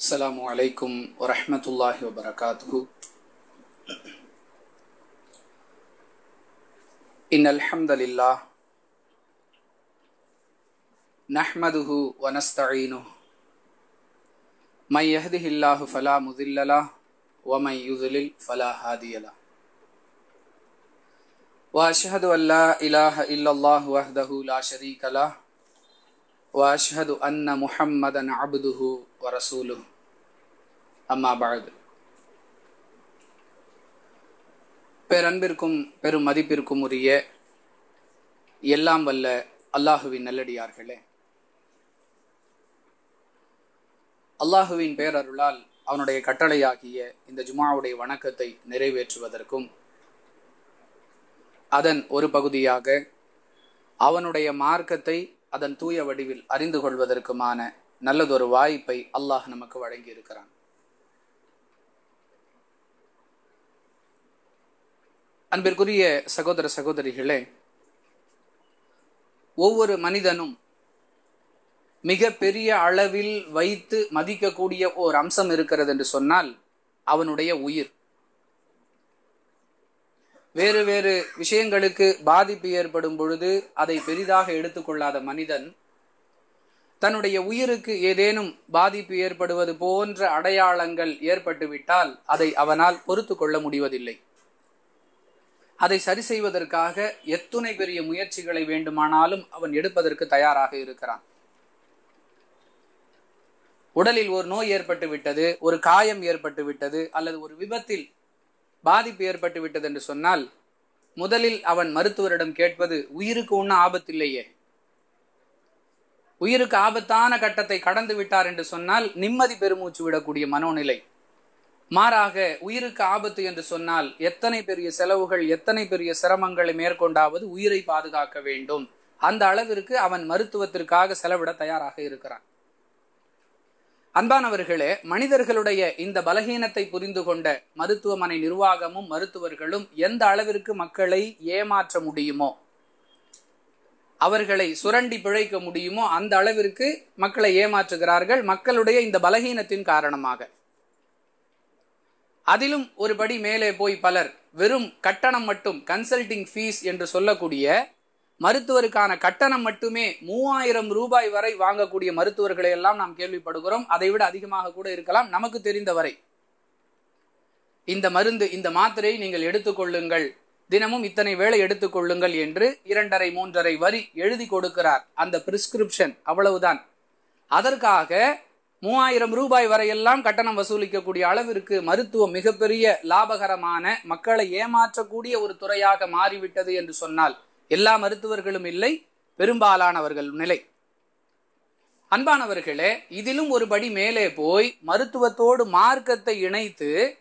अल्लाम वरहमल वबरक इन अलहमदिल्ला नहमद वनस्तीन मैं यहदिल्ला फ़ला मुदिल्ला व मैं युजलिल फ़ला हादियला वाशहद अल्ला इलाह इल्लल्लाहु वहदहु ला शरीक लह إله إلا الله وحده لا شريك له وأشهد أن محمدا عبده ورسوله أما بعد பேரன்பிற்கும் பெரும் மதிப்பிற்கும் உரிய எல்லாம் வல்ல அல்லாஹுவின் நல்லடியார்களே அல்லாஹுவின் பேரருளால் அவனுடைய கட்டளையாகிய இந்த ஜுமாவுடைய வணக்கத்தை நிறைவேற்றுவதற்கும் அதன் ஒரு பகுதியாக அவனுடைய மார்க்கத்தை அதன் தூய வடிவில் அறிந்து கொள்வதற்குமான நல்லதொரு வாய்ப்பை அல்லாஹ் நமக்கு வழங்கி இருக்கிறான் அன்பிற்குரிய சகோதர சகோதரிகளே ஒவ்வொரு மனிதனும் மிக பெரிய அளவில் வைத்து மதிக்கக்கூடிய ஓர் அம்சம் இருக்கிறது என்று சொன்னால் அவனுடைய உயிர். வேறு வேறு விஷயங்களுக்கு பாதிப்பு ஏற்படும் பொழுது அதை பெரிதாக எடுத்துக்கொள்ளாத மனிதன் தன்னுடைய உயிருக்கு ஏதேனும் பாதிப்பு ஏற்படுவது போன்ற அடையாளங்கள் ஏற்பட்டுவிட்டால் அதை அவனால் பொறுத்து கொள்ள முடிவதில்லை. அதை சரி செய்வதற்காக எத்துணை பெரிய முயற்சிகளை வேண்டுமானாலும் அவன் எடுப்பதற்கு தயாராக இருக்கிறான். உடலில் ஒரு நோய் ஏற்பட்டு விட்டது ஒரு காயம் ஏற்பட்டு விட்டது அல்லது ஒரு விபத்தில் பாதிப்பு ஏற்பட்டு விட்டது என்று சொன்னால் முதலில் அவன் மருத்துவரிடம் கேட்பது உயிருக்கு ஒன்றும் ஆபத்தில்லையே. உயிருக்கு ஆபத்தான கட்டத்தை கடந்து விட்டார் என்று சொன்னால் நிம்மதி பெருமூச்சு விடக்கூடிய மனோநிலை. மாறாக உயிருக்கு ஆபத்து என்று சொன்னால் எத்தனை பெரிய செலவுகள் எத்தனை பெரிய சிரமங்களை மேற்கொண்டாவது உயிரை பாதுகாக்க வேண்டும். அந்த அளவிற்கு அவன் மருத்துவத்திற்காக செலவிட தயாராக இருக்கிறான். அன்பானவர்களே மனிதர்களுடைய இந்த பலகீனத்தை புரிந்து கொண்ட மருத்துவமனை நிர்வாகமும் மருத்துவர்களும் எந்த அளவிற்கு மக்களை ஏமாற்ற முடியுமோ அவர்களை சுரண்டி பிழைக்க முடியுமோ அந்த அளவிற்கு மக்களை ஏமாற்றுகிறார்கள் மக்களுடைய இந்த பலகீனத்தின் காரணமாக. அதிலும் ஒரு படி மேலே போய் பலர் வெறும் கட்டணம் மட்டும் கன்சல்டிங் ஃபீஸ் என்று சொல்லக்கூடிய மருத்துவருக்கான கட்டணம் மட்டுமே மூவாயிரம் ரூபாய் வரை வாங்கக்கூடிய மருத்துவர்களை எல்லாம் நாம் கேள்விப்படுகிறோம். அதை விட அதிகமாக கூட இருக்கலாம். நமக்கு தெரிந்தவரை. இந்த மருந்து இந்த மாத்திரையை நீங்கள் எடுத்துக்கொள்ளுங்கள் தினமும் இத்தனை வேளை எடுத்துக்கொள்ளுங்கள் என்று இரண்டரை மூன்றரை வரி எழுதி கொடுக்கிறார். அந்த பிரிஸ்கிரிப்ஷன் அவ்வளவுதான். அதற்காக மூவாயிரம் ரூபாய் வரையெல்லாம் கட்டணம் வசூலிக்கக்கூடிய அளவிற்கு மருத்துவம் மிகப்பெரிய லாபகரமான மக்களை ஏமாற்றக்கூடிய ஒரு துறையாக மாறிவிட்டது என்று சொன்னால் எல்லா மருத்துவர்களும் இல்லை பெரும்பாலானவர்கள் நிலை. அன்பானவர்களே இதிலும் ஒரு படி மேலே போய் மருத்துவத்தோடு மார்க்கத்தை இணைத்து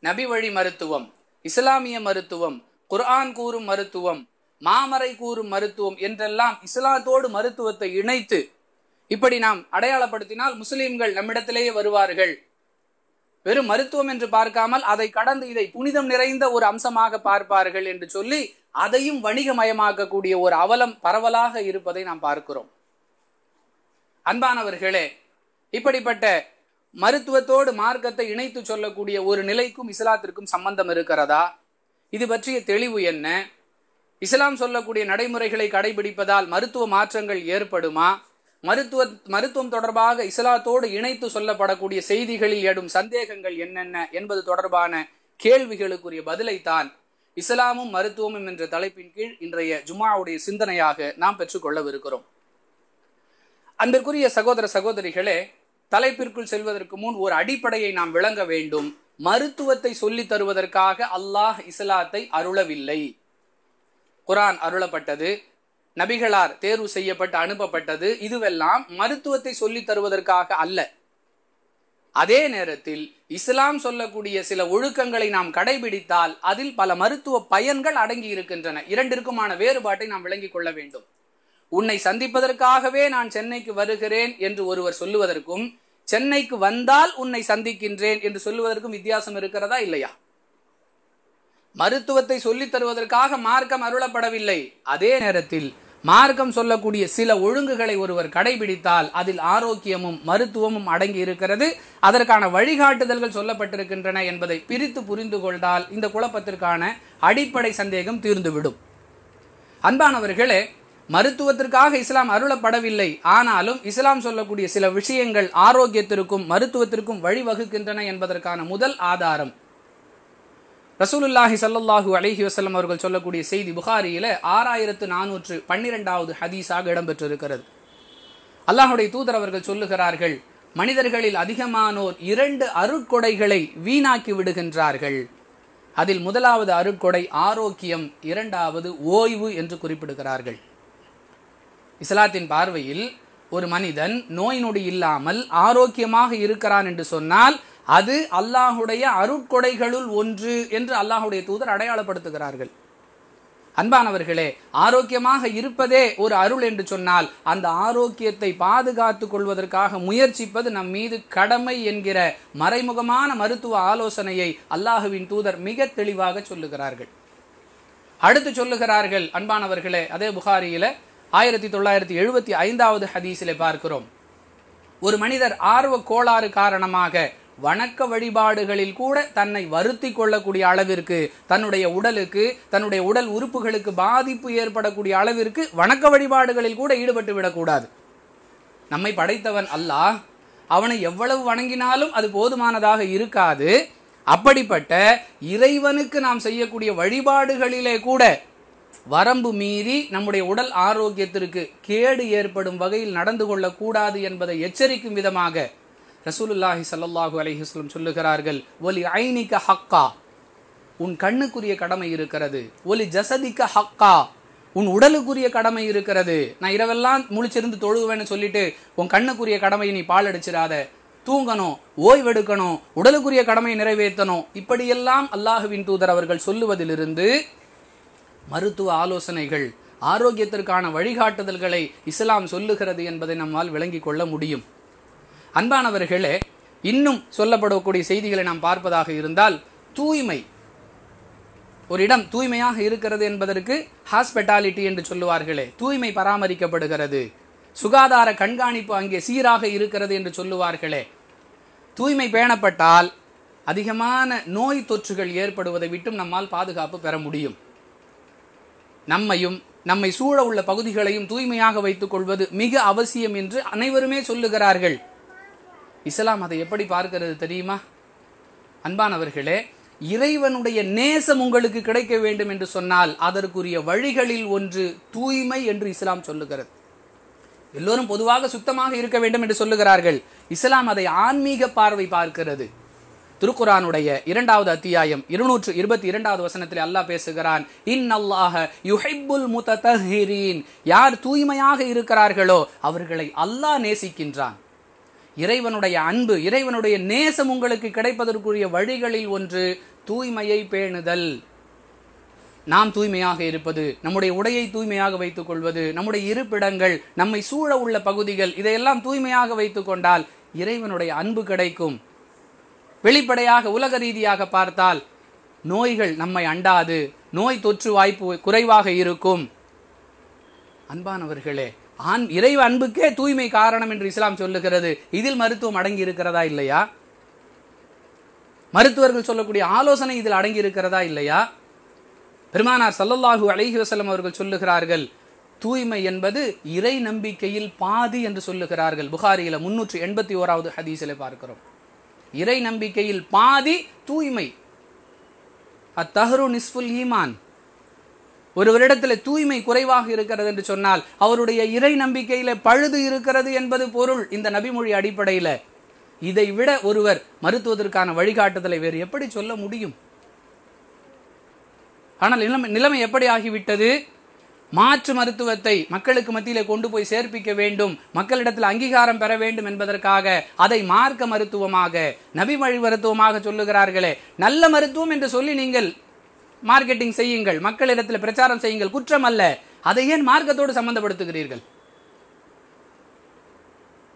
நபி வழி மருத்துவம் இஸ்லாமிய மருத்துவம் குர்ஆன் கூறும் மருத்துவம் மாமரை கூறும் மருத்துவம் என்றெல்லாம் இஸ்லாத்தோடு மருத்துவத்தை இணைத்து இப்படி நாம் அடையாளப்படுத்தினால் முஸ்லிம்கள் நம்மிடத்திலேயே வருவார்கள். வெறும் மருத்துவம் என்று பார்க்காமல் அதை கடந்து இதை புனிதம் நிறைந்த ஒரு அம்சமாக பார்ப்பார்கள் என்று சொல்லி அதையும் வணிகமயமாக்கக்கூடிய ஒரு அவலம் பரவலாக இருப்பதை நாம் பார்க்கிறோம். அன்பானவர்களே இப்படிப்பட்ட மருத்துவத்தோடு மார்க்கத்தை இணைத்து சொல்லக்கூடிய ஒரு நிலைக்கும் இஸ்லாத்திற்கும் சம்பந்தம் இருக்கிறதா? இது பற்றிய தெளிவு என்ன? இஸ்லாம் சொல்லக்கூடிய நடைமுறைகளை கடைபிடிப்பதால் மருத்துவ மாற்றங்கள் ஏற்படுமா? மருத்துவ மருத்துவம் தொடர்பாக இஸ்லாத்தோடு இணைத்து சொல்லப்படக்கூடிய செய்திகளில் எடும் சந்தேகங்கள் என்னென்ன என்பது தொடர்பான கேள்விகளுக்குரிய பதிலைத்தான் இஸ்லாமும் மருத்துவமும் என்ற தலைப்பின் கீழ் இன்றைய ஜுமாவுடைய சிந்தனையாக நாம் பெற்றுக்கொள்ளவிருக்கிறோம். அன்பிற்குரிய சகோதர சகோதரிகளே தலைப்பிற்குள் செல்வதற்கு முன் ஒரு அடிப்படையை நாம் விளங்க வேண்டும். மருத்துவத்தை சொல்லி தருவதற்காக அல்லாஹ் இஸ்லாத்தை அருளவில்லை. குரான் அருளப்பட்டது. நபிகளார் தேர்வு செய்யப்பட்டு அனுப்பப்பட்டது இதுவெல்லாம் மருத்துவத்தை சொல்லி தருவதற்காக அல்ல. அதே நேரத்தில் இஸ்லாம் சொல்லக்கூடிய சில ஒழுக்கங்களை நாம் கடைபிடித்தால் அதில் பல மருத்துவ பயன்கள் அடங்கி இருக்கின்றன. இரண்டிற்குமான வேறுபாட்டை நாம் விளங்கிக் கொள்ள வேண்டும். உன்னை சந்திப்பதற்காகவே நான் சென்னைக்கு வருகிறேன் என்று ஒருவர் சொல்லுவதற்கும் சென்னைக்கு வந்தால் உன்னை சந்திக்கின்றேன் என்று சொல்லுவதற்கும் வித்தியாசம் இருக்கிறதா இல்லையா? மருத்துவத்தை சொல்லித் தருவதற்காக மார்க்கம் அருளப்படவில்லை. அதே நேரத்தில் மார்க்கம் சொல்லக்கூடிய சில ஒழுங்குகளை ஒருவர் கடைபிடித்தால் அதில் ஆரோக்கியமும் மருத்துவமும் அடங்கி இருக்கிறது அதற்கான வழிகாட்டுதல்கள் சொல்லப்பட்டிருக்கின்றன என்பதை பிரித்து புரிந்து கொண்டால் இந்த குழப்பத்திற்கான அடிப்படை சந்தேகம் தீர்ந்துவிடும். அன்பானவர்களே மருத்துவத்திற்காக இஸ்லாம் அருளப்படவில்லை. ஆனாலும் இஸ்லாம் சொல்லக்கூடிய சில விஷயங்கள் ஆரோக்கியத்திற்கும் மருத்துவத்திற்கும் வழிவகுக்கின்றன என்பதற்கான முதல் ஆதாரம் ரசூலுல்லாஹி சல்லாஹூ அலஹி வசல்லம் அவர்கள் சொல்லக்கூடிய செய்தி புகாரியில் ஆறாயிரத்து நானூற்று பன்னிரெண்டாவது ஹதீஸாக இடம்பெற்றிருக்கிறது. அல்லாஹுடைய தூதர் அவர்கள் சொல்லுகிறார்கள் மனிதர்களில் அதிகமானோர் இரண்டு அருட்கொடைகளை வீணாக்கி விடுகின்றார்கள். அதில் முதலாவது அருட்கொடை ஆரோக்கியம் இரண்டாவது ஓய்வு என்று குறிப்பிடுகிறார்கள். இஸ்லாத்தின் பார்வையில் ஒரு மனிதன் நோய் நொடி இல்லாமல் ஆரோக்கியமாக இருக்கிறான் என்று சொன்னால் அது அல்லாஹுடைய அருட்கொடைகளுள் ஒன்று என்று அல்லாஹுடைய தூதர் அடையாளப்படுத்துகிறார்கள். அன்பானவர்களே ஆரோக்கியமாக இருப்பதே ஒரு அருள் என்று சொன்னால் அந்த ஆரோக்கியத்தை பாதுகாத்துக் கொள்வதற்காக முயற்சிப்பது நம் மீது கடமை என்கிற மறைமுகமான மருத்துவ ஆலோசனையை அல்லாஹுவின் தூதர் மிக தெளிவாக சொல்லுகிறார்கள். அடுத்து சொல்லுகிறார்கள் அன்பானவர்களே அதே புகாரியில ஆயிரத்தி தொள்ளாயிரத்தி எழுபத்தி ஐந்தாவது ஹதீஸில் பார்க்கிறோம். ஒரு மனிதர் ஆர்வ கோளாறு காரணமாக வணக்க வழிபாடுகளில் கூட தன்னை வருத்தி கொள்ளக்கூடிய அளவிற்கு தன்னுடைய உடலுக்கு தன்னுடைய உடல் உறுப்புகளுக்கு பாதிப்பு ஏற்படக்கூடிய அளவிற்கு வணக்க வழிபாடுகளில் கூட ஈடுபட்டு விடக்கூடாது. நம்மை படைத்தவன் அல்லாஹ் அவனை எவ்வளவு வணங்கினாலும் அது போதுமானதாக இருக்காது. அப்படிப்பட்ட இறைவனுக்கு நாம் செய்யக்கூடிய வழிபாடுகளிலே கூட வரம்பு மீறி நம்முடைய உடல் ஆரோக்கியத்திற்கு கேடு ஏற்படும் வகையில் நடந்து கொள்ளக்கூடாது என்பதை எச்சரிக்கும் விதமாக ரசூலுல்லாஹி சல்லாஹூ அலிஹஸ்லம் சொல்லுகிறார்கள் ஒலி ஐனிக ஹக்கா. உன் கண்ணுக்குரிய கடமை இருக்கிறது. ஒலி ஜசதிக்க ஹக்கா. உன் உடலுக்குரிய கடமை இருக்கிறது. நான் இரவெல்லாம் முழிச்சிருந்து தொழுவேன்னு சொல்லிட்டு உன் கண்ணுக்குரிய கடமையை நீ பாலடிச்சிடாத தூங்கணும் ஓய்வெடுக்கணும் உடலுக்குரிய கடமையை நிறைவேற்றணும். இப்படியெல்லாம் அல்லாஹுவின் தூதர் அவர்கள் சொல்லுவதிலிருந்து மருத்துவ ஆலோசனைகள் ஆரோக்கியத்திற்கான வழிகாட்டுதல்களை இஸ்லாம் சொல்லுகிறது என்பதை நம்மால் விளங்கிக் கொள்ள முடியும். அன்பானவர்களே இன்னும் சொல்லப்படக்கூடிய செய்திகளை நாம் பார்ப்பதாக இருந்தால் தூய்மை. ஒரு இடம் தூய்மையாக இருக்கிறது என்பதற்கு ஹாஸ்பிட்டாலிட்டி என்று சொல்லுவார்களே தூய்மை பராமரிக்கப்படுகிறது. சுகாதார கண்காணிப்பு அங்கே சீராக இருக்கிறது என்று சொல்லுவார்களே. தூய்மை பேணப்பட்டால் அதிகமான நோய் தொற்றுகள் ஏற்படுவதை விட்டும் நம்மால் பாதுகாப்பு பெற முடியும். நம்மையும் நம்மை சூழ உள்ள பகுதிகளையும் தூய்மையாக வைத்துக் கொள்வது மிக அவசியம் என்று அனைவருமே சொல்லுகிறார்கள். இஸ்லாம் அதை எப்படி பார்க்கிறது தெரியுமா? அன்பானவர்களே இறைவனுடைய நேசம் உங்களுக்கு கிடைக்க வேண்டும் என்று சொன்னால் அதற்குரிய வழிகளில் ஒன்று தூய்மை என்று இஸ்லாம் சொல்லுகிறது. எல்லோரும் பொதுவாக சுத்தமாக இருக்க வேண்டும் என்று சொல்லுகிறார்கள். இஸ்லாம் அதை ஆன்மீக பார்வை பார்க்கிறது. திருக்குரானுடைய இரண்டாவது அத்தியாயம் இருநூற்று இருபத்தி இரண்டாவது வசனத்தில் அல்லாஹ் பேசுகிறான் இன் அல்லாஹ யுஹிப்புல் முத்தஹிரீன் யார் தூய்மையாக இருக்கிறார்களோ அவர்களை அல்லாஹ் நேசிக்கின்றான். இறைவனுடைய அன்பு இறைவனுடைய நேசம் உங்களுக்கு கிடைப்பதற்குரிய வழிகளில் ஒன்று தூய்மையை பேணுதல். நாம் தூய்மையாக இருப்பது நம்முடைய உடையை தூய்மையாக வைத்துக் கொள்வது நம்முடைய இருப்பிடங்கள் நம்மை சூழ உள்ள பகுதிகள் இதையெல்லாம் தூய்மையாக வைத்துக் கொண்டால் இறைவனுடைய அன்பு கிடைக்கும். வெளிப்படையாக உலக ரீதியாக பார்த்தால் நோய்கள் நம்மை அண்டாது நோய் தொற்று வாய்ப்பு குறைவாக இருக்கும். அன்பானவர்களே ஆண் இறைவ அன்புக்கே தூய்மை காரணம் என்று இஸ்லாம் சொல்லுகிறது. இதில் மருத்துவம் அடங்கி இருக்கிறதா இல்லையா? மருத்துவர்கள் சொல்லக்கூடிய ஆலோசனை இதில் அடங்கி இருக்கிறதா இல்லையா? பெருமானார் சல்லல்லாஹூ அலஹி வசலம் அவர்கள் சொல்லுகிறார்கள் தூய்மை என்பது இறை நம்பிக்கையில் பாதி என்று சொல்லுகிறார்கள். புகாரியில முன்னூற்று எண்பத்தி ஓராவது ஹதீஸில் பார்க்கிறோம். இறை நம்பிக்கையில் பாதி தூய்மை. அத்தஹரு நிஸ்புல் ஈமான். ஒருவரிடத்தில் தூய்மை குறைவாக இருக்கிறது என்று சொன்னால் அவருடைய இறை நம்பிக்கையில பழுது இருக்கிறது என்பது பொருள் இந்த நபிமொழி அடிப்படையில. இதை விட ஒருவர் மருத்துவத்திற்கான வழிகாட்டுதலை வேறு எப்படி சொல்ல முடியும்? ஆனால் நிலைமை நிலைமை எப்படி ஆகிவிட்டது? மாற்று மருத்துவத்தை மக்களுக்கு மத்தியில் கொண்டு போய் சேர்ப்பிக்க வேண்டும் மக்களிடத்தில் அங்கீகாரம் பெற வேண்டும் என்பதற்காக அதை மார்க்க மருத்துவமாக நபிமொழி மருத்துவமாக சொல்லுகிறார்களே. நல்ல மருத்துவம் என்று சொல்லி நீங்கள் மார்க்கெட்டிங் செய்யுங்கள் மக்களிடத்தில் பிரச்சாரம் செய்யுங்கள் குற்றம் அல்ல. அதை ஏன் மார்க்கத்தோடு சம்பந்தப்படுத்துகிறீர்கள்?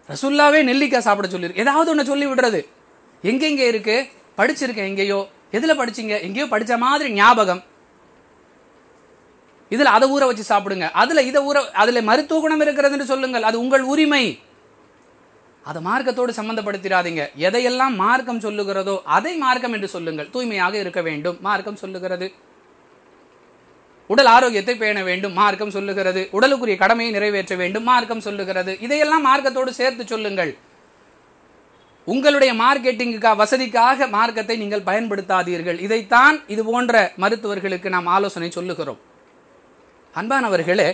ரசுல்லாவே நெல்லிக்காய் சாப்பிட சொல்லியிருக்கு ஏதாவது ஒன்று சொல்லி விடுறது. எங்கெங்க இருக்கு? படிச்சிருக்கேன் எங்கேயோ. எதுல படிச்சீங்க? எங்கேயோ படிச்ச மாதிரி ஞாபகம். இதுல அதை ஊற வச்சு சாப்பிடுங்க. அதுல இதை ஊற அதுல மருத்துவ குணம் இருக்கிறதுன்னு சொல்லுங்கள். அது உங்கள் உரிமை. அதை மார்க்கத்தோடு சம்பந்தப்படுத்திடாதீங்க. எதையெல்லாம் மார்க்கம் சொல்லுகிறதோ அதை மார்க்கம் என்று சொல்லுங்கள். தூய்மையாக இருக்க வேண்டும். மார்க்கம் சொல்லுகிறது. உடல் ஆரோக்கியத்தை பேண வேண்டும். மார்க்கம் சொல்லுகிறது. உடலுக்குரிய கடமையை நிறைவேற்ற வேண்டும். மார்க்கம் சொல்லுகிறது. இதையெல்லாம் மார்க்கத்தோடு சேர்த்து சொல்லுங்கள். உங்களுடைய மார்க்கெட்டிங்குக்காக வசதிக்காக மார்க்கத்தை நீங்கள் பயன்படுத்தாதீர்கள். இதைத்தான் இது போன்ற மருத்துவர்களுக்கு நாம் ஆலோசனை சொல்லுகிறோம். அன்பானவர்களே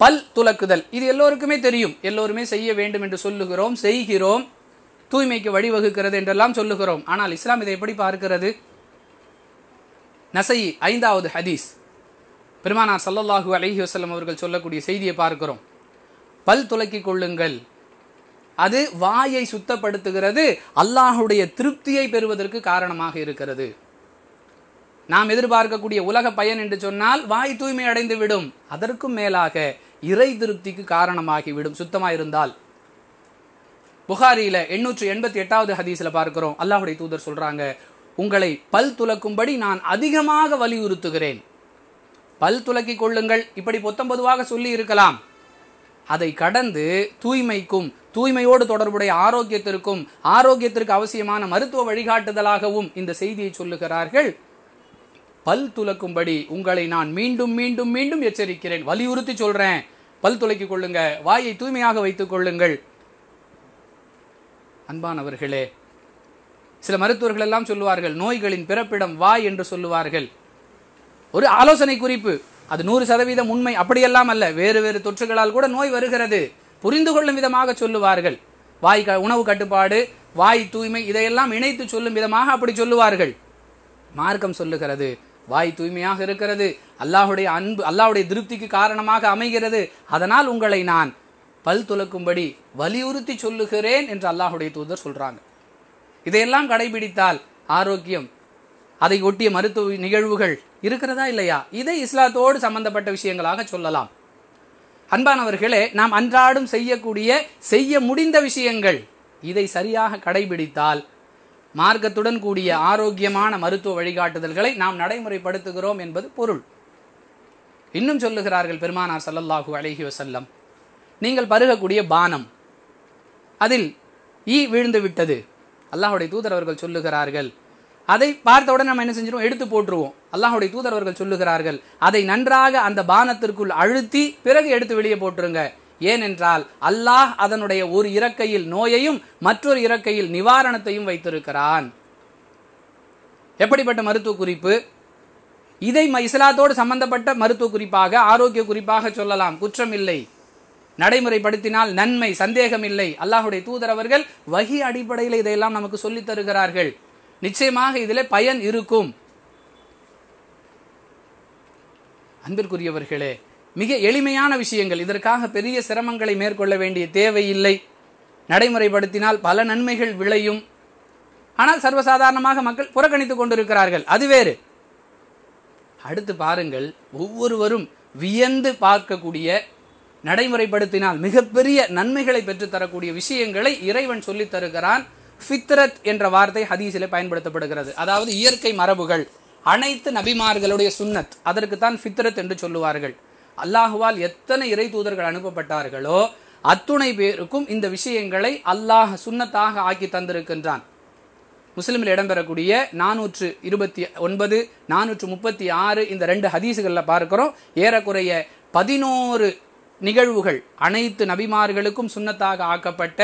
பல் துலக்குதல். இது எல்லோருக்குமே தெரியும். எல்லோருமே செய்ய வேண்டும் என்று சொல்லுகிறோம் செய்கிறோம். தூய்மைக்கு வழிவகுக்கிறது என்றெல்லாம் சொல்லுகிறோம். ஆனால் இஸ்லாம் இதை எப்படி பார்க்கிறது? நசை ஐந்தாவது ஹதீஸ். பெருமானார் சல்லல்லாஹு அலஹி வஸல்லம் அவர்கள் சொல்லக்கூடிய செய்தியை பார்க்கிறோம். பல் துலக்கிக் கொள்ளுங்கள். அது வாயை சுத்தப்படுத்துகிறது அல்லாஹுடைய திருப்தியை பெறுவதற்கு காரணமாக இருக்கிறது. நாம் எதிர்பார்க்கக்கூடிய உலக பயன் என்று சொன்னால் வாய் தூய்மை அடைந்து விடும் அதற்கும் மேலாக இறை திருப்திக்கு காரணமாகிவிடும். சுத்தமாக இருந்தால் புகாரியில் எண்ணூற்று எண்பத்தி எட்டாவது ஹதீஸில் பார்க்கிறோம். அல்லாஹுடைய தூதர் சொல்கிறாங்க உங்களை பல் துலக்கும்படி நான் அதிகமாக வலியுறுத்துகிறேன். பல் துலக்கிக் கொள்ளுங்கள். இப்படி பொத்தம்பதுவாக சொல்லி இருக்கலாம். அதை கடந்து தூய்மைக்கும் தூய்மையோடு தொடர்புடைய ஆரோக்கியத்திற்கும் ஆரோக்கியத்திற்கு அவசியமான மருத்துவ வழிகாட்டுதலாகவும் இந்த செய்தியை சொல்லுகிறார்கள். பல் துலக்கும்படி உங்களை நான் மீண்டும் மீண்டும் மீண்டும் எச்சரிக்கிறேன். வலியுறுத்தி சொல்றேன். பல் துலக்கிக் கொள்ளுங்க. வாயை தூய்மையாக வைத்துக் கொள்ளுங்கள். அன்பானவர்களே சில மருத்துவர்கள் எல்லாம் சொல்லுவார்கள் நோய்களின் பிறப்பிடம் வாய் என்று சொல்லுவார்கள். ஒரு ஆலோசனை குறிப்பு. அது நூறு சதவீதம் உண்மை. அப்படியெல்லாம் அல்ல. வேறு வேறு தொற்றுகளால் கூட நோய் வருகிறது. புரிந்து கொள்ளும் விதமாக சொல்லுவார்கள். வாய் க- உணவு கட்டுப்பாடு வாய் தூய்மை இதையெல்லாம் இணைத்து சொல்லும் விதமாக அப்படி சொல்லுவார்கள். மார்க்கம் சொல்லுகிறது. வாய் தூய்மையாக இருக்கிறது. அல்லாஹுடைய அன்பு அல்லாஹுடைய திருப்திக்கு காரணமாக அமைகிறது. அதனால் உங்களை நான் பல் துலக்கும்படி வலியுறுத்தி சொல்லுகிறேன் என்று அல்லாஹுடைய தூதர் சொல்கிறாங்க இதையெல்லாம் கடைபிடித்தால் ஆரோக்கியம் அதை ஒட்டிய மருத்துவ நிகழ்வுகள் இருக்கிறதா இல்லையா? இதை இஸ்லாத்தோடு சம்பந்தப்பட்ட விஷயங்களாக சொல்லலாம். அன்பானவர்களே நாம் அன்றாடம் செய்யக்கூடிய செய்ய முடிந்த விஷயங்கள் இதை சரியாக கடைபிடித்தால் மார்க்கத்துடன் கூடிய ஆரோக்கியமான மருத்துவ வழிகாட்டுதல்களை நாம் நடைமுறைப்படுத்துகிறோம் என்பது பொருள். இன்னும் சொல்லுகிறார்கள் பெருமானார் சல்லல்லாஹூ அலஹி வசல்லம் நீங்கள் பருகக்கூடிய பானம் அதில் ஈ விழுந்து விட்டது. அல்லாஹுடைய தூதர் அவர்கள் சொல்லுகிறார்கள் அதை பார்த்தவுடன் நம்ம என்ன செஞ்சிருவோம்? எடுத்து போட்டுருவோம். அல்லாஹுடைய தூதர் அவர்கள் சொல்லுகிறார்கள் அதை நன்றாக அந்த பானத்திற்குள் அழுத்தி பிறகு எடுத்து வெளியே போட்டுருங்க. ஏனென்றால் அல்லாஹ் அதனுடைய ஒரு இறக்கையில் நோயையும் மற்றொரு இறக்கையில் நிவாரணத்தையும் வைத்திருக்கிறான். எப்படிப்பட்ட மருத்துவ குறிப்பு? இதை ம- இஸ்லாத்தோடு சம்பந்தப்பட்ட மருத்துவ குறிப்பாக ஆரோக்கிய குறிப்பாக சொல்லலாம். குற்றம் இல்லை நடைமுறைப்படுத்தினால் நன்மை சந்தேகம் இல்லை அல்லாஹுடைய தூதர் அவர்கள் வகி அடிப்படையில் இதையெல்லாம் நமக்கு சொல்லித் தருகிறார்கள். நிச்சயமாக இதில் பயன் இருக்கும். அன்பிற்குரியவர்களே மிக எளிமையான விஷயங்கள். இதற்காக பெரிய சிரமங்களை மேற்கொள்ள வேண்டிய தேவையில்லை. நடைமுறைப்படுத்தினால் பல நன்மைகள் விளையும். ஆனால் சர்வசாதாரணமாக மக்கள் புறக்கணித்துக் கொண்டிருக்கிறார்கள். அது வேறு. அடுத்து பாருங்கள். ஒவ்வொருவரும் வியந்து பார்க்கக்கூடிய நடைமுறைப்படுத்தினால் மிகப்பெரிய நன்மைகளை பெற்றுத்தரக்கூடிய விஷயங்களை இறைவன் சொல்லித் தருகிறான். ஃபித்ரத் என்ற வார்த்தை ஹதீஸிலே பயன்படுத்தப்படுகிறது. அதாவது இயற்கை மரபுகள். அனைத்து நபிமார்களுடைய சுன்னத். அதற்குத்தான் ஃபித்ரத் என்று சொல்லுவார்கள். அல்லாஹுவால் எத்தனை இறை தூதர்கள் அனுப்பப்பட்டார்களோ அத்துணை பேருக்கும் இந்த விஷயங்களை அல்லாஹ் சுன்னத்தாக ஆக்கி தந்திருக்கின்றான். முஸ்லிமில் இடம்பெறக்கூடிய நானூற்று இருபத்தி ஒன்பது நானூற்று முப்பத்தி ஆறு இந்த ரெண்டு ஹதீஸுகளில் பார்க்கிறோம். ஏறக்குறைய பதினோரு நிகழ்வுகள் அனைத்து நபிமார்களுக்கும் சுன்னத்தாக ஆக்கப்பட்ட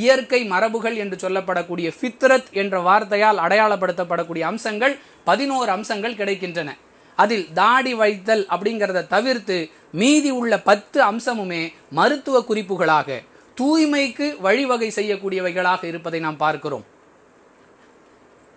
இயற்கை மரபுகள் என்று சொல்லப்படக்கூடிய ஃபித்ரத் என்ற வார்த்தையால் அடையாளப்படுத்தப்படக்கூடிய அம்சங்கள் பதினோரு அம்சங்கள் கிடைக்கின்றன. அதில் தாடி வைத்தல் அப்படிங்கிறத தவிர்த்து மீதி உள்ள பத்து அம்சமுமே மருத்துவ குறிப்புகளாக தூய்மைக்கு வழிவகை செய்யக்கூடியவைகளாக இருப்பதை நாம் பார்க்கிறோம்.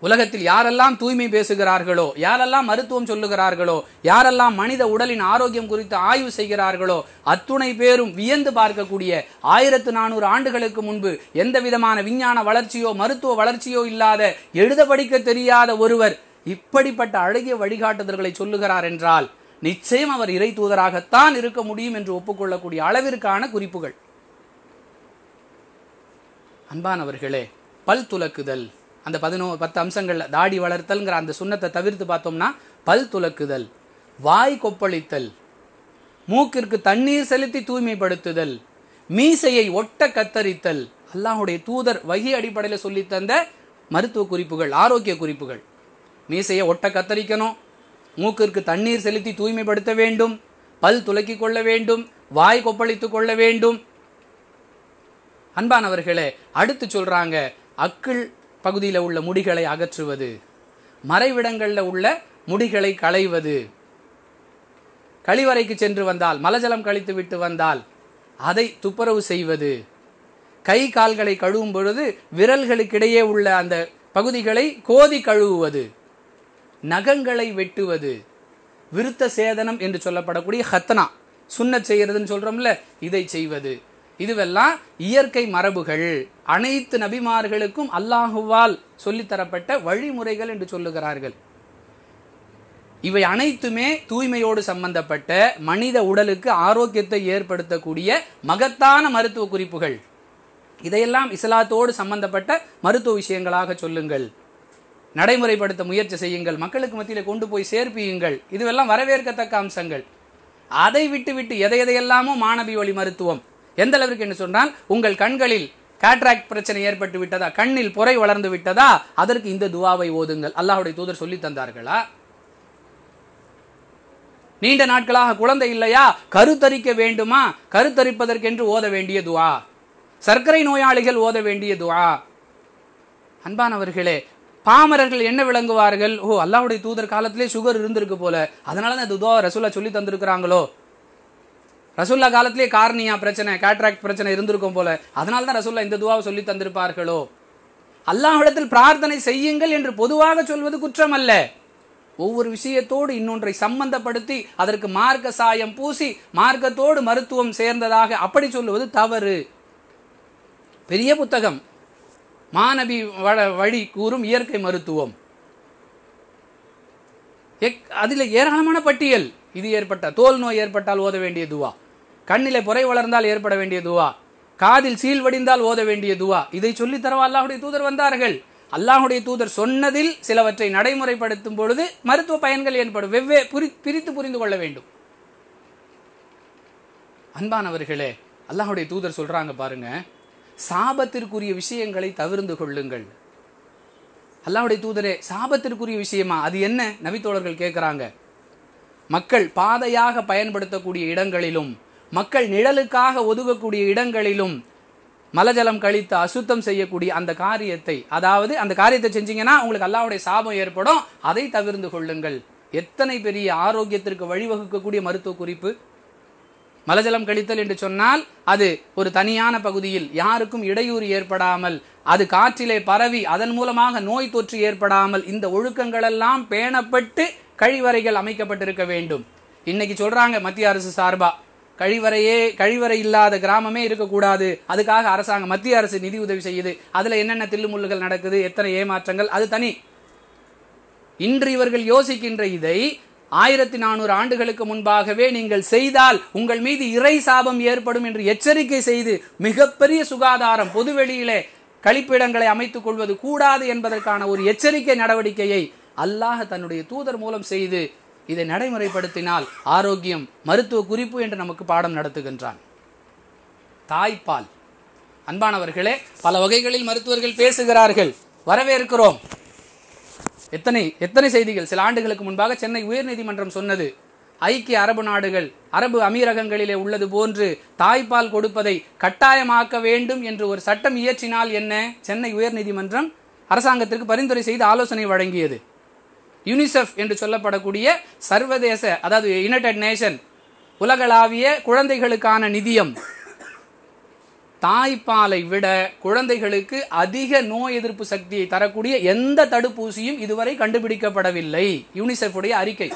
உலகத்தில் யாரெல்லாம் தூய்மை பேசுகிறார்களோ யாரெல்லாம் மருத்துவம் சொல்லுகிறார்களோ யாரெல்லாம் மனித உடலின் ஆரோக்கியம் குறித்து ஆய்வு செய்கிறார்களோ அத்துணை பேரும் வியந்து பார்க்கக்கூடிய ஆயிரத்து நானூறு ஆண்டுகளுக்கு முன்பு எந்த விதமான விஞ்ஞான வளர்ச்சியோ மருத்துவ வளர்ச்சியோ இல்லாத எழுத படிக்க தெரியாத ஒருவர் இப்படிப்பட்ட அழகிய வழிகாட்டுதல்களை சொல்லுகிறார் என்றால் நிச்சயம் அவர் இறை தூதராகத்தான் இருக்க முடியும் என்று ஒப்புக்கொள்ளக்கூடிய அளவிற்கான குறிப்புகள். அன்பானவர்களே பல் துலக்குதல். அந்த பதினோ பத்து அம்சங்களில் தாடி வளர்த்தல்ங்கிற அந்த சுண்ணத்தை தவிர்த்து பார்த்தோம்னா பல் துலக்குதல் வாய் கொப்பளித்தல் மூக்கிற்கு தண்ணீர் செலுத்தி தூய்மைப்படுத்துதல் மீசையை ஒட்ட கத்தரித்தல். அல்லாஹுடைய தூதர் வகி அடிப்படையில் சொல்லி தந்த மருத்துவ குறிப்புகள் ஆரோக்கிய குறிப்புகள். மீசையை ஒட்ட கத்தரிக்கணும். மூக்கிற்கு தண்ணீர் செலுத்தி தூய்மைப்படுத்த வேண்டும். பல் துலக்கிக் கொள்ள வேண்டும். வாய் கொப்பளித்துக் கொள்ள வேண்டும். அன்பானவர்களே அடுத்து சொல்றாங்க அக்கிள் பகுதியில் உள்ள முடிகளை அகற்றுவது. மறைவிடங்களில் உள்ள முடிகளை களைவது. கழிவறைக்கு சென்று வந்தால் மலஜலம் கழித்து விட்டு வந்தால் அதை துப்புரவு செய்வது. கை கால்களை கழுவும் பொழுது விரல்களுக்கிடையே உள்ள அந்த பகுதிகளை கோதி கழுவுவது. நகங்களை வெட்டுவது. விருத்த சேதனம் என்று சொல்லப்படக்கூடிய ஹத்தனா சுண்ண செய்கிறதுன்னு சொல்றோம்ல இதை செய்வது. இதுவெல்லாம் இயற்கை மரபுகள். அனைத்து நபிமார்களுக்கும் அல்லாஹுவால் சொல்லித்தரப்பட்ட வழிமுறைகள் என்று சொல்லுகிறார்கள். இவை அனைத்துமே தூய்மையோடு சம்பந்தப்பட்ட மனித உடலுக்கு ஆரோக்கியத்தை ஏற்படுத்தக்கூடிய மகத்தான மருத்துவ குறிப்புகள். இதையெல்லாம் இஸ்லாத்தோடு சம்பந்தப்பட்ட மருத்துவ விஷயங்களாக சொல்லுங்கள். நடைமுறைப்படுத்த முயற்சி செய்யுங்கள் மக்களுக்கு மத்தியில் கொண்டு போய் சேர்ப்பியுங்கள். இதுவெல்லாம் வரவேற்கத்தக்க அம்சங்கள். அதை விட்டு விட்டு எதை எதையெல்லாமோ மாணவி வழி மருத்துவம். எந்த அளவிற்கு என்று சொன்னால் உங்கள் கண்களில் கேட்ராக்ட் பிரச்சனை ஏற்பட்டு விட்டதா கண்ணில் புரை வளர்ந்து விட்டதா அதற்கு இந்த துவாவை ஓதுங்கள். அல்லாஹுடைய தூதர் சொல்லி தந்தார்களா? நீண்ட நாட்களாக குழந்தை இல்லையா? கருத்தரிக்க வேண்டுமா? கருத்தரிப்பதற்கென்று ஓத வேண்டிய துவா. சர்க்கரை நோயாளிகள் ஓத வேண்டிய துவா. அன்பானவர்களே பாமரர்கள் என்ன விளங்குவார்கள்? ஓ அல்லாவுடைய தூதர் காலத்திலே சுகர் இருந்திருக்கு போல. அதனால தான் இந்த துவா ரசூல்லா சொல்லி தந்திருக்கிறாங்களோ? ரசூல்லா காலத்திலே கார்னியா பிரச்சனை கேட்ராக்ட் பிரச்சனை இருந்திருக்கும் போல. அதனால தான் ரசூல்லா இந்த துவாவை சொல்லி தந்திருப்பார்களோ? அல்லாஹிடத்தில் பிரார்த்தனை செய்யுங்கள் என்று பொதுவாக சொல்வது குற்றம் அல்ல ஒவ்வொரு விஷயத்தோடு இன்னொன்றை சம்பந்தப்படுத்தி அதற்கு மார்க்க சாயம் பூசி மார்க்கத்தோடு மருத்துவம் சேர்ந்ததாக அப்படி சொல்லுவது தவறு. பெரிய புத்தகம். மாநபி வழி கூறும் இயற்கை மருத்துவம். அதில் ஏராளமான பட்டியல். இது ஏற்பட்ட தோல் நோய் ஏற்பட்டால் ஓத வேண்டிய துவா. கண்ணிலே புரை வளர்ந்தால் ஏற்பட வேண்டிய துவா. காதில் சீல் வடிந்தால் ஓத வேண்டிய துவா. இதை சொல்லி தரவா அல்லாஹுடைய தூதர் வந்தார்கள். அல்லாஹுடைய தூதர் சொன்னதில் சிலவற்றை நடைமுறைப்படுத்தும் பொழுது மருத்துவ பயன்கள் ஏற்படும். வெவ்வே பிரித்து புரிந்து கொள்ள வேண்டும். அன்பானவர்களே அல்லாஹுடைய தூதர் சொல்றாங்க பாருங்க. சாபத்திற்குரிய விஷயங்களை தவிர்ந்து கொள்ளுங்கள். அல்லாவுடைய தூதரே சாபத்திற்குரிய விஷயமா? அது என்ன? நபித்தோழர்கள் கேட்குறாங்க. மக்கள் பாதையாக பயன்படுத்தக்கூடிய இடங்களிலும் மக்கள் நிழலுக்காக ஒதுக்கக்கூடிய இடங்களிலும் மலஜலம் கழித்து அசுத்தம் செய்யக்கூடிய அந்த காரியத்தை அதாவது அந்த காரியத்தை செஞ்சீங்கன்னா உங்களுக்கு அல்லாவுடைய சாபம் ஏற்படும். அதை தவிர்ந்து கொள்ளுங்கள். எத்தனை பெரிய ஆரோக்கியத்திற்கு வழிவகுக்கக்கூடிய மருத்துவ குறிப்பு? மலஜலம் கழித்தல் என்று சொன்னால் அது ஒரு தனியான பகுதியில் யாருக்கும் இடையூறு ஏற்படாமல் அது காற்றிலே பரவி அதன் மூலமாக நோய் தொற்று ஏற்படாமல் இந்த ஒழுக்கங்கள் எல்லாம் பேணப்பட்டு கழிவறைகள் அமைக்கப்பட்டிருக்க வேண்டும். இன்னைக்கு சொல்றாங்க மத்திய அரசு சார்பா கழிவறையே கழிவறை இல்லாத கிராமமே இருக்கக்கூடாது. அதுக்காக அரசாங்கம் மத்திய அரசு நிதி உதவி செய்யுது. அதுல என்னென்ன தில்லுமுள்ளுகள் நடக்குது எத்தனை ஏமாற்றங்கள் அது தனி. இன்று இவர்கள் யோசிக்கின்ற இதை ஆயிரத்தி நானூறு ஆண்டுகளுக்கு முன்பாகவே நீங்கள் செய்தால் உங்கள் மீது இறை சாபம் ஏற்படும் என்று எச்சரிக்கை செய்து மிகப்பெரிய சுகாதாரம் பொதுவெளியிலே கழிப்பிடங்களை அமைத்துக் கொள்வது கூடாது என்பதற்கான ஒரு எச்சரிக்கை நடவடிக்கையை அல்லாஹ் தன்னுடைய தூதர் மூலம் செய்து இதை நடைமுறைப்படுத்தினால் ஆரோக்கியம் மருத்துவ குறிப்பு என்று நமக்கு பாடம் நடத்துகின்றான். தாய்ப்பால். அன்பானவர்களே பல வகைகளில் மருத்துவர்கள் பேசுகிறார்கள். வரவேற்கிறோம். எத்தனை எத்தனை செய்திகள்? சில ஆண்டுகளுக்கு முன்பாக சென்னை உயர்நீதிமன்றம் சொன்னது ஐக்கிய அரபு நாடுகள் அரபு அமீரகங்களிலே உள்ளது போன்று தாய்ப்பால் கொடுப்பதை கட்டாயமாக்க வேண்டும் என்று ஒரு சட்டம் இயற்றினால் என்ன? சென்னை உயர்நீதிமன்றம் அரசாங்கத்திற்கு பரிந்துரை செய்து ஆலோசனை வழங்கியது. யூனிசெஃப் என்று சொல்லப்படக்கூடிய சர்வதேச அதாவது யுனைடெட் நேஷன் உலகளாவிய குழந்தைகளுக்கான நிதியம். தாய்ப்பாலை விட குழந்தைகளுக்கு அதிக நோய் எதிர்ப்பு சக்தியை தரக்கூடிய எந்த தடுப்பூசியும் இதுவரை கண்டுபிடிக்கப்படவில்லை. யூனிசெஃப் உடைய அறிக்கை.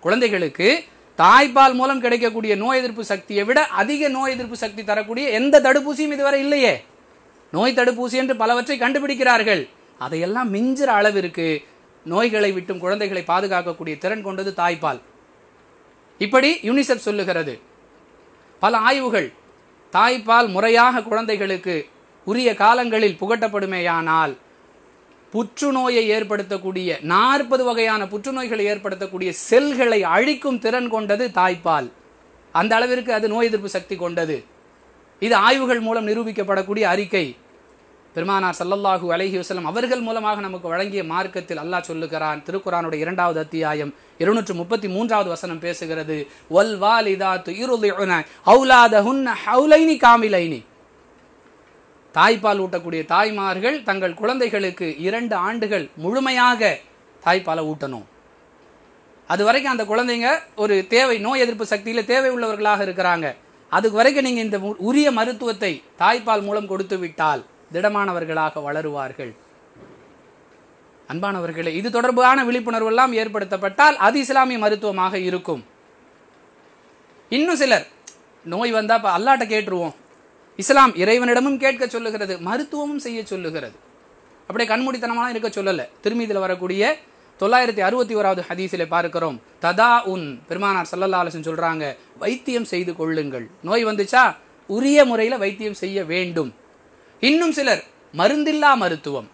குழந்தைகளுக்கு தாய்ப்பால் மூலம் கிடைக்கக்கூடிய நோய் எதிர்ப்பு சக்தியை விட அதிக நோய் எதிர்ப்பு சக்தி தரக்கூடிய எந்த தடுப்பூசியும் இதுவரை இல்லையே. நோய் தடுப்பூசி என்று பலவற்றை கண்டுபிடிக்கிறார்கள். அதையெல்லாம் மிஞ்சிற அளவிற்கு நோய்களை விட்டும் குழந்தைகளை பாதுகாக்கக்கூடிய திறன் கொண்டது தாய்ப்பால். இப்படி யூனிசெஃப் சொல்லுகிறது. பல ஆய்வுகள் தாய்ப்பால் முறையாக குழந்தைகளுக்கு உரிய காலங்களில் புகட்டப்படுமேயானால் புற்றுநோயை ஏற்படுத்தக்கூடிய நாற்பது வகையான புற்றுநோய்களை ஏற்படுத்தக்கூடிய செல்களை அழிக்கும் திறன் கொண்டது தாய்ப்பால். அந்த அளவிற்கு அது நோய் எதிர்ப்பு சக்தி கொண்டது. இது ஆய்வுகள் மூலம் நிரூபிக்கப்படக்கூடிய அறிக்கை. பெருமானார் சல்லல்லாஹு அலஹி வசலம் அவர்கள் மூலமாக நமக்கு வழங்கிய மார்க்கத்தில் அல்லாஹ் சொல்லுகிறான். திருக்குறானுடைய இரண்டாவது அத்தியாயம் இருநூற்று முப்பத்தி மூன்றாவது வசனம் பேசுகிறது. வல் வாலிதாத்து இருளிஉன அவுலாதஹுன்ன ஹவுலைனி காமிலைனி. தாய்ப்பால் ஊட்டக்கூடிய தாய்மார்கள் தங்கள் குழந்தைகளுக்கு இரண்டு ஆண்டுகள் முழுமையாக தாய்ப்பாலை ஊட்டணும். அது வரைக்கும் அந்த குழந்தைங்க ஒரு தேவை நோய் எதிர்ப்பு சக்தியில் தேவை உள்ளவர்களாக இருக்கிறாங்க. அதுக்கு வரைக்கும் நீங்கள் இந்த உரிய மருத்துவத்தை தாய்ப்பால் மூலம் கொடுத்து விட்டால் திடமானவர்களாக வளருவார்கள். அன்பானவர்களே இது தொடர்பான விழிப்புணர்வு எல்லாம் ஏற்படுத்தப்பட்டால் அது இஸ்லாமிய மருத்துவமாக இருக்கும். இன்னும் சிலர் நோய் வந்தா இப்ப அல்லாட்ட கேட்டுருவோம். இஸ்லாம் இறைவனிடமும் கேட்க சொல்லுகிறது மருத்துவமும் செய்ய சொல்லுகிறது. அப்படியே கண்மூடித்தனமாக இருக்க சொல்லல. திருமீதியில் வரக்கூடிய தொள்ளாயிரத்தி அறுபத்தி ஓராவது ஹதீஸில் பார்க்கிறோம். ததா உன் பெருமானார் சல்லல்லா அலிசன் சொல்றாங்க வைத்தியம் செய்து கொள்ளுங்கள். நோய் வந்துச்சா? உரிய முறையில் வைத்தியம் செய்ய வேண்டும். இன்னும் சிலர் மருந்தில்லா மருத்துவம்.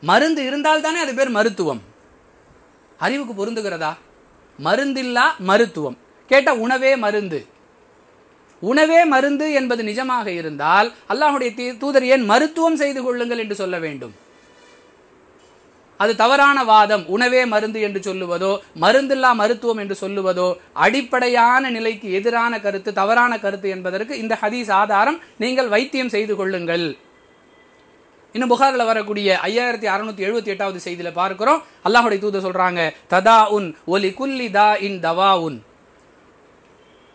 மருந்து இருந்தால் தானே அது பேர் மருத்துவம். அறிவுக்கு பொருந்துகிறதா? மருந்தில்லா மருத்துவம். கேட்ட உணவே மருந்து. உணவே மருந்து என்பது நிஜமாக இருந்தால் அல்லாஹுடைய தீ- தூதர் ஏன் மருத்துவம் செய்து கொள்ளுங்கள் என்று சொல்ல வேண்டும்? அது தவறான வாதம் உணவே மருந்து என்று சொல்லுவதோ மருந்தில்லா மருத்துவம் என்று சொல்லுவதோ அடிப்படையான நிலைக்கு எதிரான கருத்து தவறான கருத்து என்பதற்கு இந்த ஹதீஸ் ஆதாரம் நீங்கள் வைத்தியம் செய்து கொள்ளுங்கள். இன்னும் புகாரில் வரக்கூடிய ஐயாயிரத்தி அறுநூத்தி எழுபத்தி எட்டாவது செய்தியில பார்க்கிறோம். அல்லாஹுடைய தூத சொல்றாங்க ததா உன் ஒலி குல்லி தா இன் தவா உன்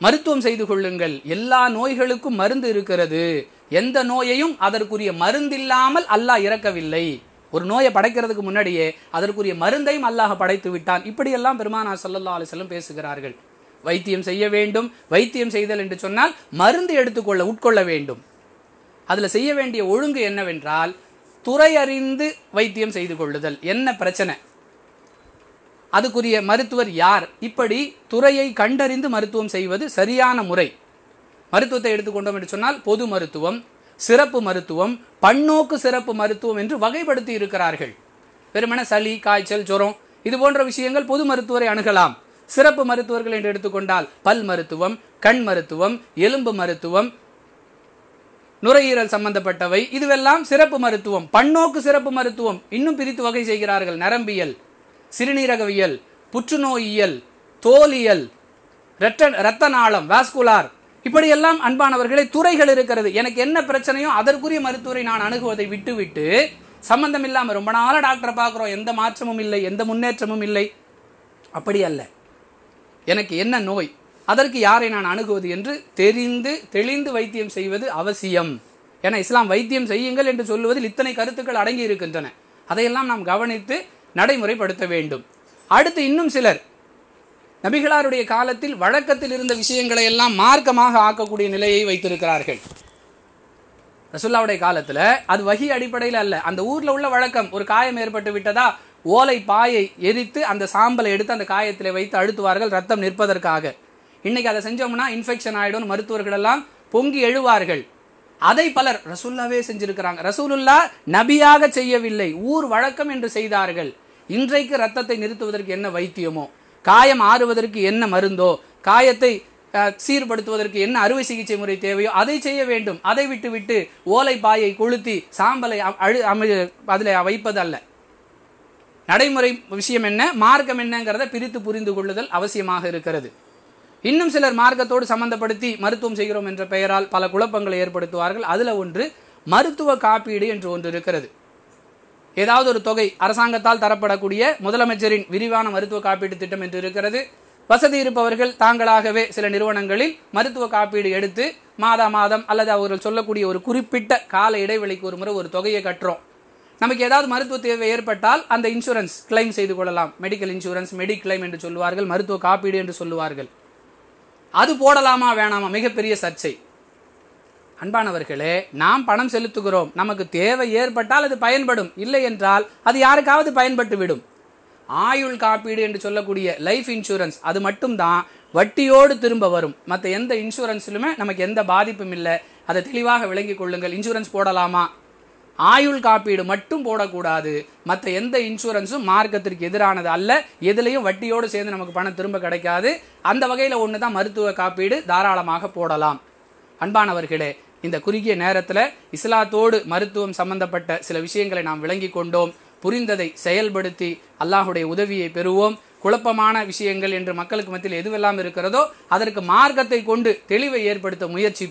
மருத்துவம் செய்து கொள்ளுங்கள். எல்லா நோய்களுக்கும் மருந்து இருக்கிறது. எந்த நோயையும் அதற்குரிய மருந்தில்லாமல் அல்லாஹ் இறக்கவில்லை. ஒரு நோயை படைக்கிறதுக்கு முன்னாடியே அதற்குரிய மருந்தையும் அல்லாஹ் படைத்து விட்டான். இப்படியெல்லாம் பெருமானா சல்லா அலைஹி பேசுகிறார்கள். வைத்தியம் செய்ய வேண்டும். வைத்தியம் செய்தல் என்று சொன்னால் மருந்து எடுத்துக்கொள்ள உட்கொள்ள வேண்டும். அதுல செய்ய வேண்டிய ஒழுங்கு என்னவென்றால் துறை அறிந்து வைத்தியம் செய்து கொள்ளுதல். என்ன பிரச்சனை? அதுக்குரிய மருத்துவர் யார்? இப்படி துறையை கண்டறிந்து மருத்துவம் செய்வது சரியான முறை. மருத்துவத்தை எடுத்துக்கொண்டோம் என்று சொன்னால் பொது மருத்துவம் சிறப்பு மருத்துவம் பன்னோக்கு சிறப்பு மருத்துவம் என்று வகைப்படுத்தி இருக்கிறார்கள். வெறுமன சளி காய்ச்சல் ஜுரம் இது போன்ற விஷயங்கள் பொது மருத்துவரை அணுகலாம். சிறப்பு மருத்துவர்கள் என்று எடுத்துக்கொண்டால் பல் மருத்துவம் கண் மருத்துவம் எலும்பு மருத்துவம் நுரையீரல் சம்பந்தப்பட்டவை. இதுவெல்லாம் சிறப்பு மருத்துவம். பன்னோக்கு சிறப்பு மருத்துவம். இன்னும் பிரித்து வகை செய்கிறார்கள். நரம்பியல் சிறுநீரகவியல் புற்றுநோயியல் தோலியல் இரத்த இரத்த நாளம் வாஸ்குலார். இப்படியெல்லாம் அன்பானவர்களே துறைகள் இருக்கிறது. எனக்கு என்ன பிரச்சனையோ அதற்குரிய மருத்துவரை நான் அணுகுவதை விட்டுவிட்டு சம்பந்தம் இல்லாம ரொம்ப நாளாக டாக்டரை பார்க்குறோம். எந்த மாற்றமும் இல்லை எந்த முன்னேற்றமும் இல்லை. அப்படி அல்ல. எனக்கு என்ன நோய்? அதற்கு யாரை நான் அணுகுவது என்று தெரிந்து தெளிந்து வைத்தியம் செய்வது அவசியம். என இஸ்லாம் வைத்தியம் செய்யுங்கள் என்று சொல்லுவதில் இத்தனை கருத்துக்கள் அடங்கி இருக்கின்றன. அதையெல்லாம் நாம் கவனித்து நடைமுறைப்படுத்த வேண்டும். அடுத்து இன்னும் சிலர். நபிகளாருடைய காலத்தில் வழக்கத்தில் இருந்த விஷயங்களை எல்லாம் மார்க்கமாக ஆக்கக்கூடிய நிலையை வைத்திருக்கிறார்கள். ரசுல்லாவுடைய காலத்தில் அது வகி அடிப்படையில் அல்ல. அந்த ஊரில் உள்ள வழக்கம் ஒரு காயம் ஏற்பட்டு விட்டதா? ஓலை பாயை எரித்து அந்த சாம்பலை எடுத்து அந்த காயத்தில் வைத்து அழுத்துவார்கள் ரத்தம் நிற்பதற்காக. இன்னைக்கு அதை செஞ்சோம்னா இன்ஃபெக்ஷன் ஆகிடும் மருத்துவர்கள் எல்லாம் பொங்கி எழுவார்கள். அதை பலர் ரசூல்லாவே செஞ்சிருக்கிறாங்க. ரசூலுல்லா நபியாக செய்யவில்லை. ஊர் வழக்கம் என்று செய்தார்கள். இன்றைக்கு ரத்தத்தை நிறுத்துவதற்கு என்ன வைத்தியமோ? காயம் ஆறுவதற்கு என்ன மருந்தோ? காயத்தை சீர்படுத்துவதற்கு என்ன அறுவை சிகிச்சை முறை தேவையோ? அதை செய்ய வேண்டும். அதை விட்டுவிட்டு ஓலை பாயை கொளுத்தி சாம்பலை அ- அழு அமை அதில் வைப்பது அல்ல நடைமுறை விஷயம் என்ன? மார்க்கம் என்னங்கிறத பிரித்து புரிந்து கொள்ளுதல் அவசியமாக இருக்கிறது. இன்னும் சிலர் மார்க்கத்தோடு சம்பந்தப்படுத்தி மருத்துவம் செய்கிறோம் என்ற பெயரால் பல குழப்பங்களை ஏற்படுத்துவார்கள். அதில் ஒன்று மருத்துவ காப்பீடு என்று ஒன்று இருக்கிறது. ஏதாவது ஒரு தொகை அரசாங்கத்தால் தரப்படக்கூடிய முதலமைச்சரின் விரிவான மருத்துவ காப்பீட்டு திட்டம் என்று இருக்கிறது. வசதி இருப்பவர்கள் தாங்களாகவே சில நிறுவனங்களில் மருத்துவ காப்பீடு எடுத்து மாதா மாதம் அல்லது அவர்கள் சொல்லக்கூடிய ஒரு குறிப்பிட்ட கால இடைவெளிக்கு ஒரு முறை ஒரு தொகையை கட்டுறோம். நமக்கு ஏதாவது மருத்துவ தேவை ஏற்பட்டால் அந்த இன்சூரன்ஸ் கிளைம் செய்து கொள்ளலாம். மெடிக்கல் இன்சூரன்ஸ் மெடி கிளைம் என்று சொல்லுவார்கள் மருத்துவ காப்பீடு என்று சொல்லுவார்கள். அது போடலாமா வேணாமா மிகப்பெரிய சர்ச்சை. அன்பானவர்களே நாம் பணம் செலுத்துகிறோம். நமக்கு தேவை ஏற்பட்டால் அது பயன்படும். இல்லை என்றால் அது யாருக்காவது பயன்பட்டு விடும் ஆயுள் காப்பீடு என்று சொல்லக்கூடிய லைஃப் இன்சூரன்ஸ் அது மட்டும்தான் வட்டியோடு திரும்ப வரும். மற்ற எந்த இன்சூரன்ஸ்லுமே நமக்கு எந்த பாதிப்பும் இல்லை. அதை தெளிவாக விளங்கிக் கொள்ளுங்கள். இன்சூரன்ஸ் போடலாமா? ஆயுள் காப்பீடு மட்டும் போடக்கூடாது. மற்ற எந்த இன்சூரன்ஸும் மார்க்கத்திற்கு எதிரானது அல்ல. எதுலையும் வட்டியோடு சேர்ந்து நமக்கு பணம் திரும்ப கிடைக்காது. அந்த வகையில் ஒன்று தான் மருத்துவ காப்பீடு தாராளமாக போடலாம். அன்பானவர்களே இந்த குறுகிய நேரத்தில் இஸ்லாத்தோடு மருத்துவம் சம்பந்தப்பட்ட சில விஷயங்களை நாம் விளங்கி கொண்டோம். புரிந்ததை செயல்படுத்தி அல்லாஹுடைய உதவியை பெறுவோம். குழப்பமான விஷயங்கள் என்று மக்களுக்கு மத்தியில் எதுவெல்லாம் இருக்கிறதோ அதற்கு மார்க்கத்தை கொண்டு தெளிவை ஏற்படுத்த முயற்சி